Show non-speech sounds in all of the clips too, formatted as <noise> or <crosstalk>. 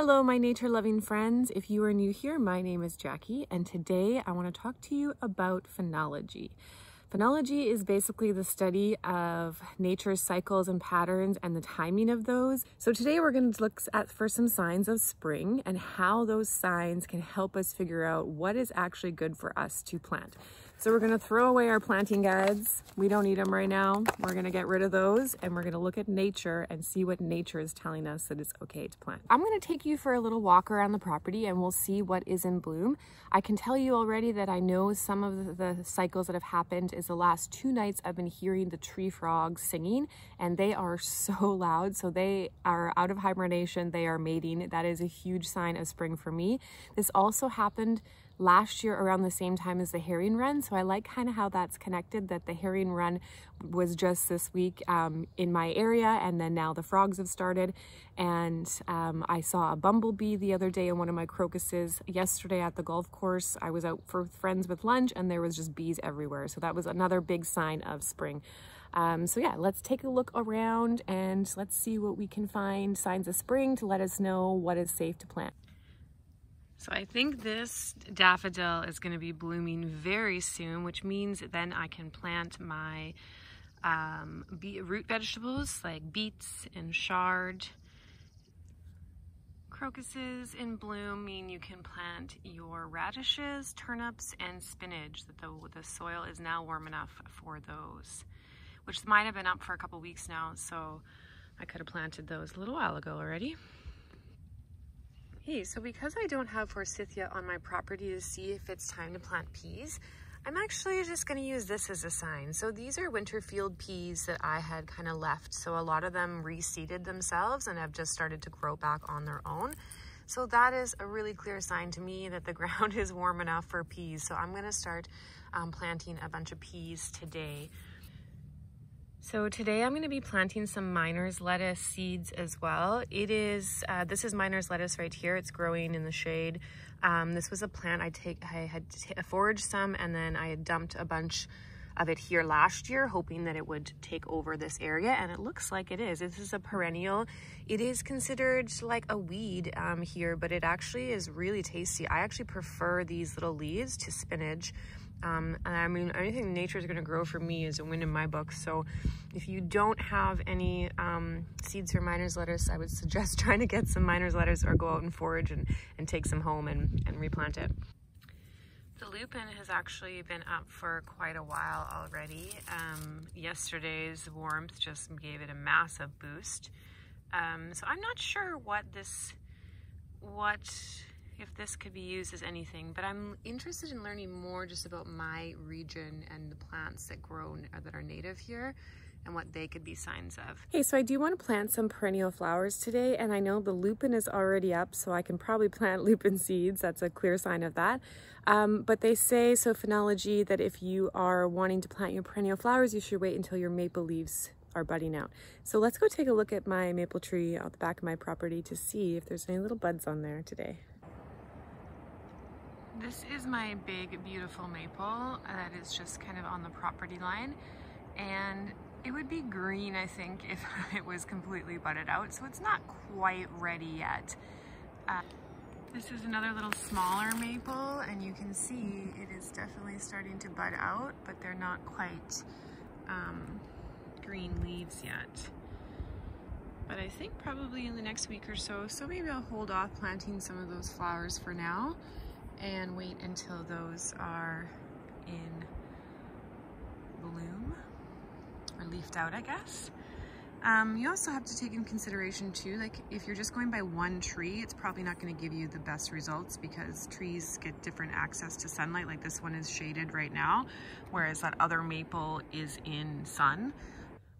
Hello, my nature loving friends. If you are new here, my name is Jackie, and today I want to talk to you about phenology. Phenology is basically the study of nature's cycles and patterns and the timing of those. So today we're going to look at for some signs of spring and how those signs can help us figure out what is actually good for us to plant. So we're gonna throw away our planting guides. We don't need them right now. We're gonna get rid of those and we're gonna look at nature and see what nature is telling us that it's okay to plant. I'm gonna take you for a little walk around the property and we'll see what is in bloom. I can tell you already that I know some of the cycles that have happened is the last two nights I've been hearing the tree frogs singing and they are so <laughs> loud. So they are out of hibernation, they are mating. That is a huge sign of spring for me. This also happened last year around the same time as the herring run. So I like kind of how that's connected that the herring run was just this week um, in my area and then now the frogs have started. And um, I saw a bumblebee the other day in one of my crocuses. Yesterday at the golf course, I was out for friends with lunch and there was just bees everywhere. So that was another big sign of spring. Um, so yeah, let's take a look around and let's see what we can find signs of spring to let us know what is safe to plant. So I think this daffodil is going to be blooming very soon, which means then I can plant my um, root vegetables like beets and chard. Crocuses in bloom mean you can plant your radishes, turnips, and spinach. That the, the soil is now warm enough for those, which might have been up for a couple weeks now, so I could have planted those a little while ago already. Hey, so because I don't have forsythia on my property to see if it's time to plant peas, I'm actually just gonna use this as a sign. So these are winter field peas that I had kind of left. So a lot of them reseeded themselves and have just started to grow back on their own. So that is a really clear sign to me <laughs> that the ground is warm enough for peas. So I'm gonna start um, planting a bunch of peas today. So today I'm going to be planting some Miner's lettuce seeds as well. It is, uh, this is Miner's lettuce right here. It's growing in the shade. Um, this was a plant I take, I had foraged some and then I had dumped a bunch of it here last year, hoping that it would take over this area, and it looks like it is. This is a perennial. It is considered like a weed um, here, but it actually is really tasty. I actually prefer these little leaves to spinach. Um, and I mean, anything nature is going to grow for me is a win in my book. So if you don't have any um, seeds for miner's lettuce, I would <laughs> suggest trying to get some miner's lettuce or go out and forage and, and take some home and, and replant it. The lupin has actually been up for quite a while already. Um, yesterday's warmth just gave it a massive boost. Um, so I'm not sure what this, what if this could be used as anything, but I'm interested in learning more just about my region and the plants that grow that are native here and what they could be signs of. Okay, so I do want to plant some perennial flowers today, and I know the lupin is already up, so I can probably <laughs> plant lupin seeds. That's a clear sign of that. Um, but they say, so phenology, that if you are wanting to plant your perennial flowers, you should wait until your maple leaves are budding out. So let's go take a look at my maple tree out the back of my property to see if there's any little buds on there today. This is my big, beautiful maple that is just kind of on the property line. And it would be green, I think, if <laughs> it was completely budded out. So it's not quite ready yet. Uh, this is another little smaller maple and you can see it is definitely starting to bud out, but they're not quite um, green leaves yet. But I think probably in the next week or so, so maybe I'll hold off planting some of those flowers for now and wait until those are in bloom or leafed out, I guess. Um, you also have to take in consideration too, like if you're just going by one tree, it's probably not going to give you the best results because trees get different access to sunlight. Like this one is shaded right now, whereas that other maple is in sun.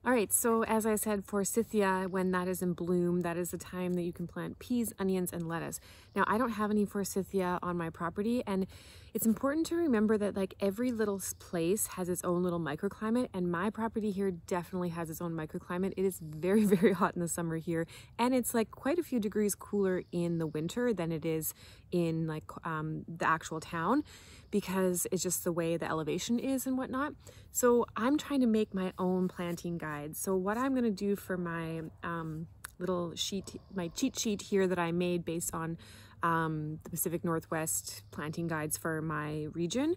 All right, so as I said, forsythia, when that is in bloom, that is the time that you can plant peas, onions, and lettuce. Now, I don't have any forsythia on my property, and it's important to remember that like every little place has its own little microclimate, and my property here definitely has its own microclimate. It is very, <laughs> very hot in the summer here, and it's like quite a few degrees cooler in the winter than it is in like um, the actual town because it's just the way the elevation is and whatnot. So I'm trying to make my own planting guide. So what I'm gonna do for my um, little sheet, my cheat sheet here that I made based on um, the Pacific Northwest planting guides for my region.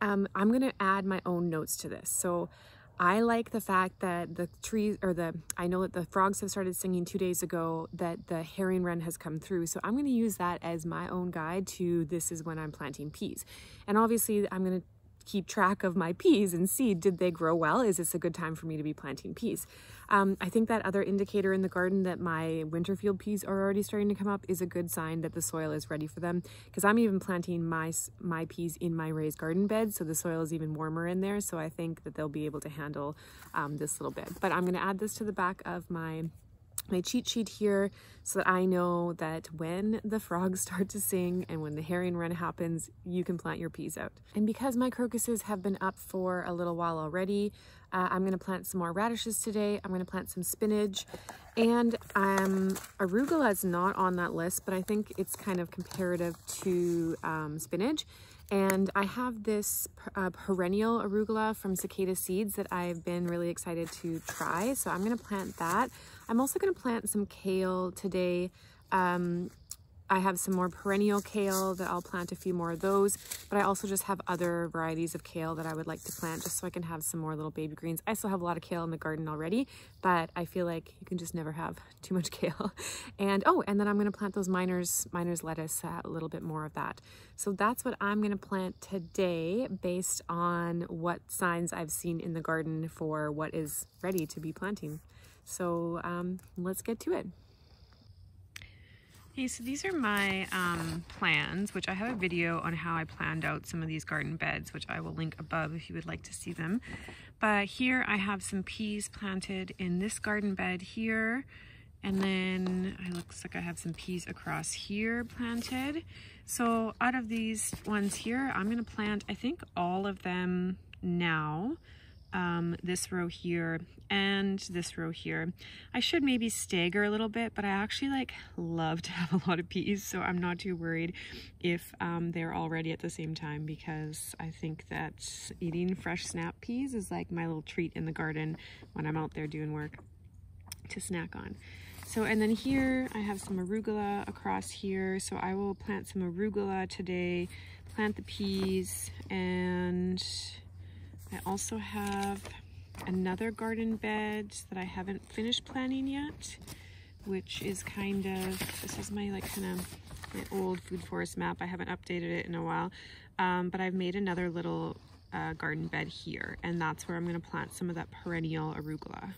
Um, I'm going to add my own notes to this. So I like the fact that the trees or the I know that the frogs have started singing two days ago that the herring run has come through so I'm going to use that as my own guide to this is when I'm planting peas and obviously I'm going to keep track of my peas and see did they grow well? Is this a good time for me to be planting peas? Um, I think that other indicator in the garden that my winterfield peas are already starting to come up is a good sign that the soil is ready for them because I'm even planting my, my peas in my raised garden bed so the soil is even warmer in there so I think that they'll be able to handle um, this little bit. But I'm going to add this to the back of my my cheat sheet here so that I know that when the frogs <laughs> start to sing and when the herring run happens, you can plant your peas out. And because my crocuses have been up for a little while already, uh, I'm gonna plant some more radishes today. I'm gonna plant some spinach and um, arugula is not on that list, but I think it's kind of comparative to um, spinach. And I have this uh, perennial arugula from Cicada Seeds that I've been really excited to try. So I'm gonna plant that. I'm also going to plant some kale today. Um, I have some more perennial kale that I'll plant a few more of those, but I also just have other varieties of kale that I would like to plant just so I can have some more little baby greens. I still have a lot of kale in the garden already, but I feel like you can just never have <laughs> too much kale. And oh, and then I'm going to plant those miners, miners lettuce, uh, a little bit more of that. So that's what I'm going to plant today based on what signs I've seen in the garden for what is ready to be planting. So um, let's get to it. Okay, so these are my um, plans, which I have a video on how I planned out some of these garden beds, which I will link above if you would like to see them. But here I have some peas planted in this garden bed here. And then it looks like I have some peas across here planted. So out of these ones here, I'm gonna plant, I think all of them now um, this row here and this row here. I should maybe stagger a little bit, but I actually like love to have a lot of peas, so I'm not too worried if um, they're all ready at the same time because I think that eating fresh snap peas is like my little treat in the garden when I'm out there doing work to snack on. So, and then here I have some arugula across here. So I will plant some arugula today, plant the peas, and I also have another garden bed that I haven't finished planning yet, which is kind of, this is my like kind of my old food forest map. I haven't updated it in a while, um, but I've made another little uh, garden bed here, and that's where I'm gonna plant some of that perennial arugula.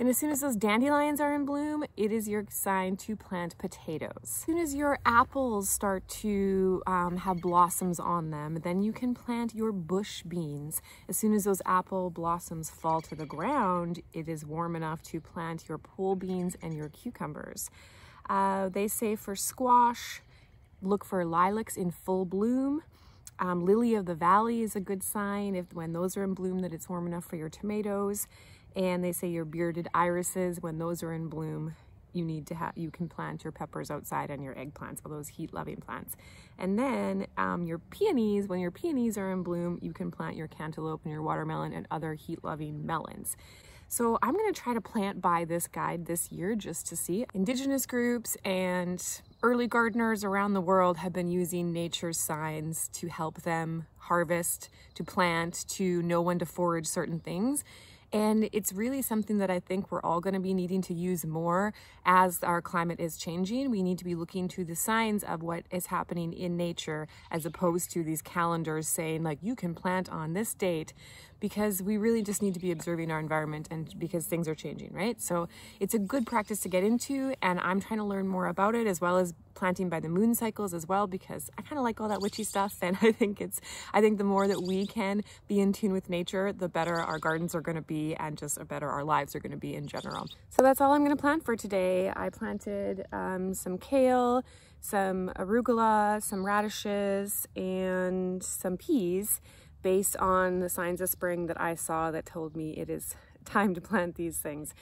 And as soon as those dandelions are in bloom, it is your sign to plant potatoes. As soon as your apples start to um, have blossoms on them, then you can plant your bush beans. As soon as those apple blossoms fall to the ground, it is warm enough to plant your pole beans and your cucumbers. Uh, they say for squash, look for lilacs in full bloom. Um, lily of the valley is a good sign if when those are in bloom that it's warm enough for your tomatoes. And they say your bearded irises, when those are in bloom, you need to have, you can plant your peppers outside and your eggplants, all those heat loving plants. And then um, your peonies, when your peonies are in bloom, you can plant your cantaloupe and your watermelon and other heat loving melons. So I'm gonna try to plant by this guide this year just to see. Indigenous groups and early gardeners around the world have been using nature's signs to help them harvest, to plant, to know when to forage certain things. And it's really something that I think we're all going to be needing to use more as our climate is changing. We need to be looking to the signs of what is happening in nature as opposed to these calendars saying like you can plant on this date because we really just need to be observing our environment and because things are changing, right? So it's a good practice to get into and I'm trying to learn more about it as well as planting by the moon cycles as well because I kind of like all that witchy stuff <laughs> and I think it's I think the more that we can be in tune with nature the better our gardens are going to be and just better our lives are going to be in general. So that's all I'm going to plant for today. I planted um, some kale, some arugula, some radishes, and some peas based on the signs of spring that I saw that told me it is <laughs> time to plant these things.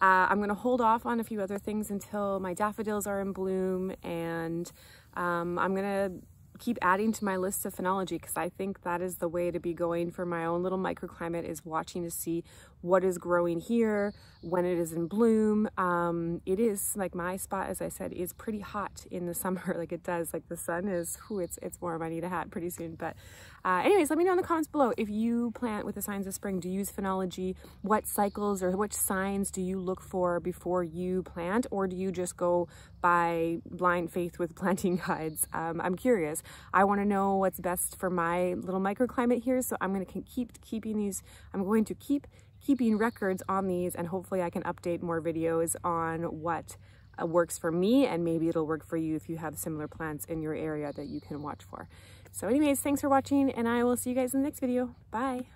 Uh, I'm going to hold off on a few other things until my daffodils are in bloom and um, I'm going to keep adding to my list of phenology because I think that is the way to be going for my own little microclimate is watching to see what is growing here, when it is in bloom. Um, it is like my spot, as I said, is pretty hot in the <laughs> summer. like it does, like the sun is, whew, it's, it's warm. I need a hat pretty soon. But uh, anyways, let me know in the comments below if you plant with the signs of spring, do you use phenology? What cycles or which signs do you look for before you plant? Or do you just go by blind faith with <laughs> planting guides? Um, I'm curious. I want to know what's best for my little microclimate here. So I'm going to keep keeping these, I'm going to keep keeping records on these and hopefully I can update more videos on what uh, works for me and maybe it'll work for you if you have similar plants in your area that you can watch for. So anyways, thanks for watching and I will see you guys in the next video. Bye.